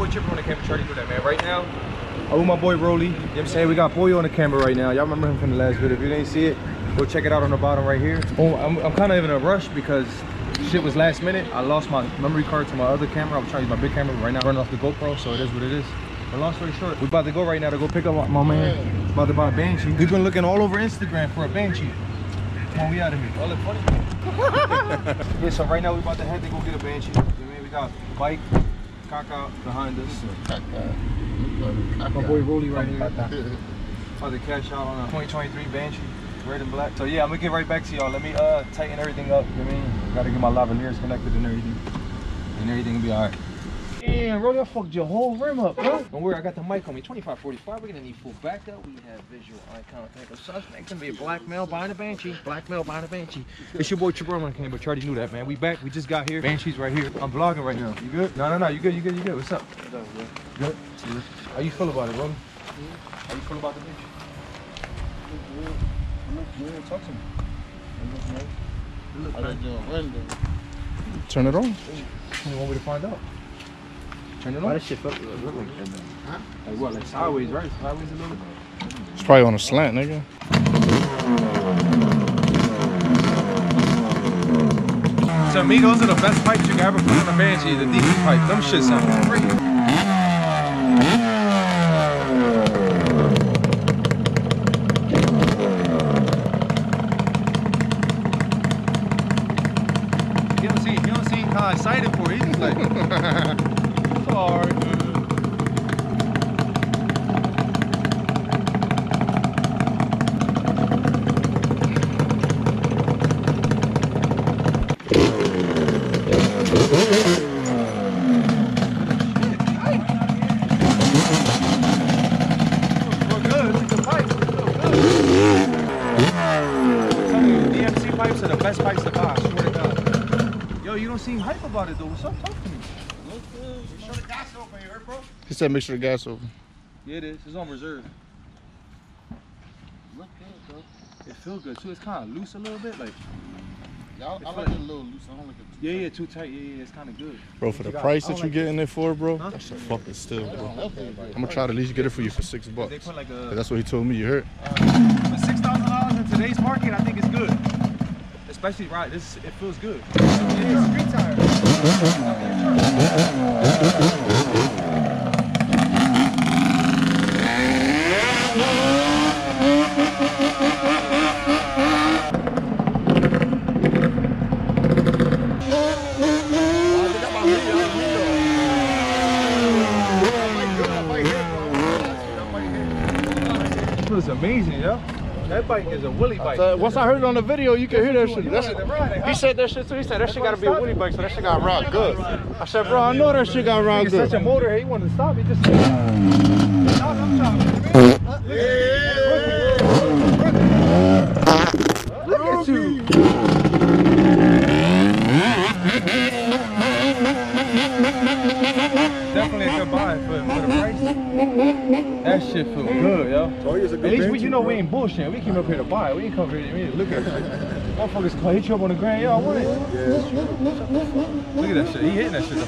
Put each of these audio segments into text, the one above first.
boy Chipper on the camera. To do that, man. Right now, I'm with my boy Rolly. You know what I'm saying? We got Boyo on the camera right now. Y'all remember him from the last video. If you didn't see it, go check it out on the bottom right here. Oh, I'm, I'm kind of in a rush because shit was last minute. I lost my memory card to my other camera. I was trying to use my big camera. Right now, running off the GoPro, so it is what it is. But long story short, we about to go right now to go pick up my man. About to buy a Banshee. We've been looking all over Instagram for a Banshee. Come on, we out of here. All it funny. yeah, so right now we about to head to go get a Banshee. We got bike, Kaka behind us. My boy Rolly right here. About to cash out on a 2023 Banshee, red and black. So yeah, I'm gonna get right back to y'all. Let me uh tighten everything up. You know what I mean? Gotta get my lavaliers connected and everything. And everything will be alright. Damn, Rolly, I fucked your whole rim up, bro. Don't worry, I got the mic on me. 2545, we're gonna need full backup. We have visual icon. contact of suspect. Gonna be a black male behind a Banshee. Black male behind a Banshee. It's your boy Chabron came, but you already knew that, man. We back, we just got here. Banshee's right here. I'm vlogging right now. You good? No, no, no, you good, you good, you good. What's up? Good? How you feel about it, Rolly? How you feel about the bitch? Talk to me. I like your window. Turn it on. You want me to find out? Turn it on. Why does shit look, look like that though? Like what? Like sideways, right? Sideways a little bit. It's probably on a slant, nigga. To me, those are the best pipes you can ever put on a Banshee. The DP pipe. Them shit sound great. You don't see, you don't see how excited for it. He's like, best pipes to buy. I swear to God. Yo, you don't seem hype about it though. What's up? Talk to me. Show the gas open here, bro. He said make sure the gas open. Yeah, it is. It's on reserve. Look good, bro. It feels good too. It's kind of loose a little bit. Like, Y'all, It's I like- like it a little loose. I don't like it too yeah, yeah, too tight. Yeah, yeah, it's kind of good. Bro, for the got- price that don't you like getting it for, bro, Huh? that's a fucking steal, bro. don't help anybody. I'm gonna try to at least get it for you for six bucks. They put like a That's what he told me. You heard? Uh, for six thousand dollars in today's market. I think it's good. Especially right, this it feels good. Amazing, yo. That bike is a wheelie bike. So once I heard it on the video, you can hear that shit. That's, wanted to ride it, huh? he said that shit too. He said that shit gotta be a woody bike, so that shit gotta ride good. I said, bro, I know that shit gotta good. He's such a good. motor. He wanted to stop. He just. Stop, I'm stopping. Look at you. Definitely a good buy for, for the price. That shit feel good, yo. At least we, you know we ain't bullshit. We came up here to buy. it. We ain't come here to I mean, look at it. Motherfuckers call hit you up on the ground. Yo, I want it. Look at that shit. He hitting that shit. Though.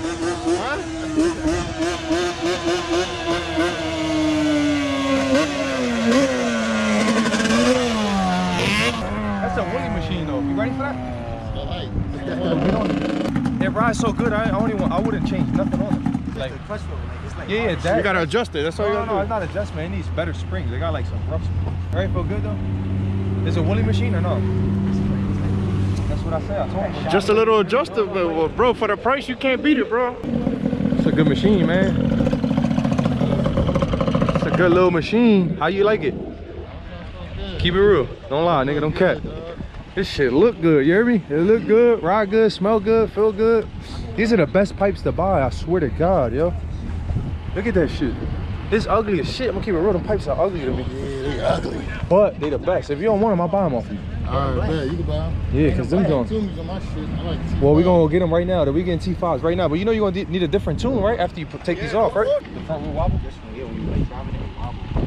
That's a wheelie machine though. You ready for that? It rides so good. I, I only want. I wouldn't change nothing on it. Like, yeah, yeah, that. You gotta adjust it. That's all you no, no, it's gotta not adjustment. It needs better springs. They got like some rough springs. Right, feel good though. Is it a wheelie machine or no? That's what I say. I told him. Just a little adjustable, uh, bro. For the price, you can't beat it, bro. It's a good machine, man. It's a good little machine. How you like it? Keep it real. Don't lie, nigga. Don't cat. This shit look good. You hear me? It look good, ride good, smell good, feel good. These are the best pipes to buy. I swear to God, yo. Look at that shit. This ugly as shit. I'm gonna keep it real. Them pipes are ugly to me. Yeah, they ugly. But they the best. If you don't want them, I'll buy them off you. All right, man, you can buy them. Yeah, 'cause them I joints- like on my shit. I like T5. Well, we're gonna go get them right now. We getting T5s right now. But you know you're gonna need a different tune, right? After you put, take these off, right? The front wheel wobble. This one, yeah, when you like driving it, it wobble.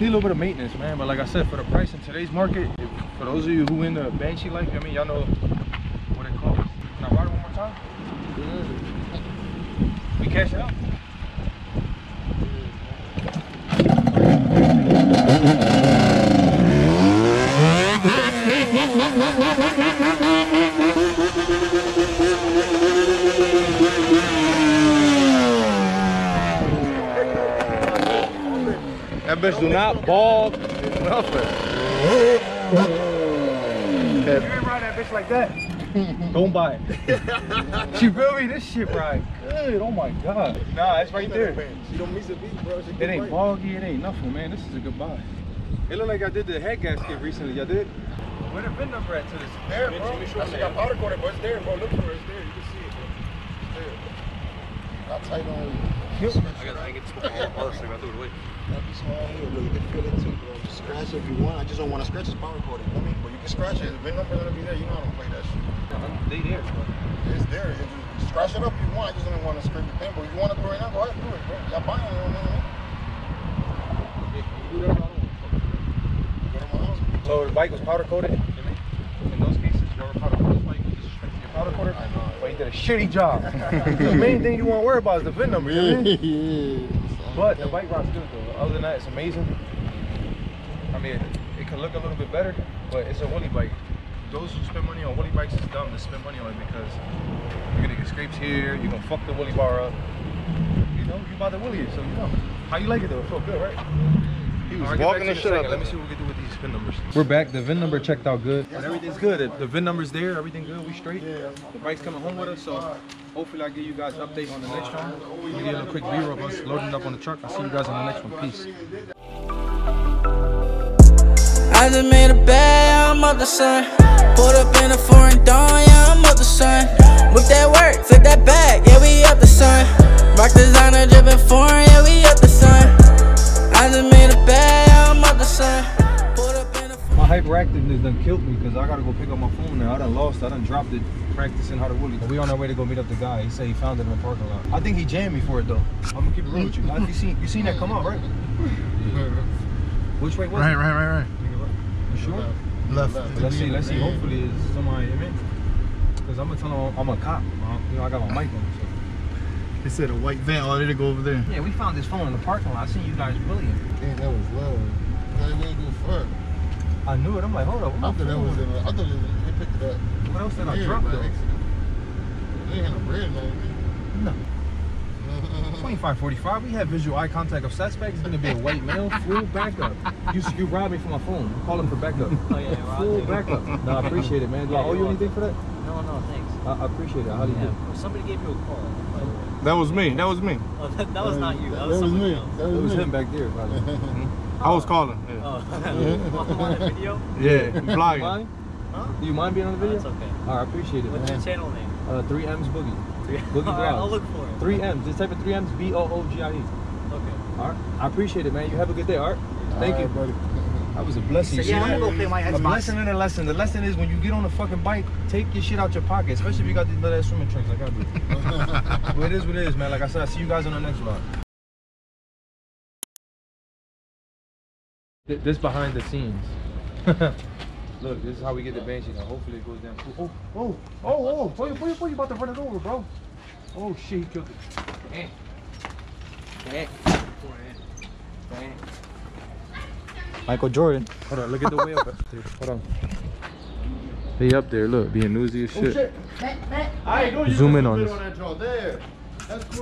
Need a little bit of maintenance, man. But like I said, for the price in today's market, if, for those of you who in the Banshee life, I mean, y'all know what it costs. Can I ride it one more time? We cash out? That bitch do not ball nothing. You ain't ride that bitch like that. Don't buy it. you feel me? This shit ride good. Oh my god. Nah, it's right there. She don't miss a beat, bro. It ain't boggy, it ain't nothing, man. This is a good buy. It look like I did the head gasket recently. Y'all did? Where the VIN number at to this? there, bro. That shit got powder coated, but it's there, bro. Look for it. It's there. You can see it, bro. It's there. Got tight on. I got I get all this thing. I threw it away. That'd be small here. Look, you can feel it too, bro. Just scratch it if you want. I just don't want to scratch his powder coated. You know what I mean? But you can scratch it. The VIN number gonna be there. You know how to play that shit. They there. It's there. If you scratch it up, you want. I just don't want to scrape the thing. But you want to do it right now, go ahead, do it, bro. Y'all buying it, you know what I mean? Go to my house. So the bike was powder coated. In those cases, you ever powder coated bike, you just straight to your powder coater. But he did a shitty job. the main thing you want to worry about is the VIN number. You know what I mean? yeah. But the bike ride's good though. Other than that, it's amazing. I mean, it can look a little bit better, but it's a wheelie bike. Those who spend money on wheelie bikes, is dumb to spend money on it because you're gonna get scrapes here, you're gonna fuck the wheelie bar up. You know, you buy the wheelie, so you know. How you like it though? It felt good, right? He was Alright, get walking the to shit you out. Let me see what we can do with these VIN numbers. We're back. The VIN number checked out good. And everything's good. The- The VIN number's there. Everything good. We straight. The bike's coming home with us. So hopefully I'll give you guys an update on the next one. We get a little quick B-roll of us loading up on the truck. I'll see you guys on the next one. Peace. I just made a bag, I'm up the sun. Pulled up in a foreign dawn, yeah, I'm up the sun. With that work, flip that bag, yeah, we up the sun. Rock designer dripping foreign, My hyperactiveness done killed me because I gotta go pick up my phone now. I done lost. I done dropped it practicing how to wheelie. We on our way to go meet up the guy. He said he found it in the parking lot. I think he jammed me for it though. I'm gonna keep it real with you. You seen you seen that come out right? Which way was Right, it? right, right, right. You sure? Left. Let's see. Let's see. Hopefully, it's somebody. I mean, because I'm gonna tell him I'm a cop. uh, You know, I got my mic on. So. They said a white van. Oh, they did go over there. Yeah, we found this phone in the parking lot. I seen you guys bullying. Damn, that was low. I knew it. I'm like, hold up. I thought that was in. a- I thought it was, they picked it up. What else did I Yeah, drop by though? accident. They ain't had no bread on No. 2545. We have visual eye contact of suspect. It's gonna be a white male. Full backup. You you robbed me for my phone. I'm calling for backup. Oh yeah, Rob. Full backup. No, I appreciate it, man. Do I owe you you're anything for that? No, no, thanks. I, I appreciate it. How do you Yeah, do? well, somebody gave you a call. by the way. That was me. That was me. Oh, that, that was not you. That That was was me. else. That It was me. him back there. by the way. I was calling. Yeah. Oh, on the video? Yeah, You vlogging. mind? Huh? Do you mind being on the No, video? it's okay. All right, I appreciate it, What's your channel name? Uh, three M's boogie. Boogie All right, I'll look for it. Three M's. Just type of three M's. B O O G I E. Okay. All right. I appreciate it, man. You have a good day. All right. Thank you. Alright, buddy. That was a blessing. So, yeah, I'm that? gonna go play my A Xbox. lesson and a lesson. The lesson is when you get on a fucking bike, take your shit out your pocket, especially if you got these little ass swimming trunks like I do. but it is what it is, man. Like I said, I'll see you guys on the next vlog. This behind the scenes. Look, this is how we get the banshee. Now, hopefully it goes down. Oh, oh, oh, oh! Boy, boy, boy, you about to run it over, bro? Oh shit, he killed it. Damn. Damn. Damn. Michael Jordan. Hold on, look at the way up there. Hold on. He up there, look, being newsy as oh, shit. I ain't doing Zoom in on this. that there. That's cool.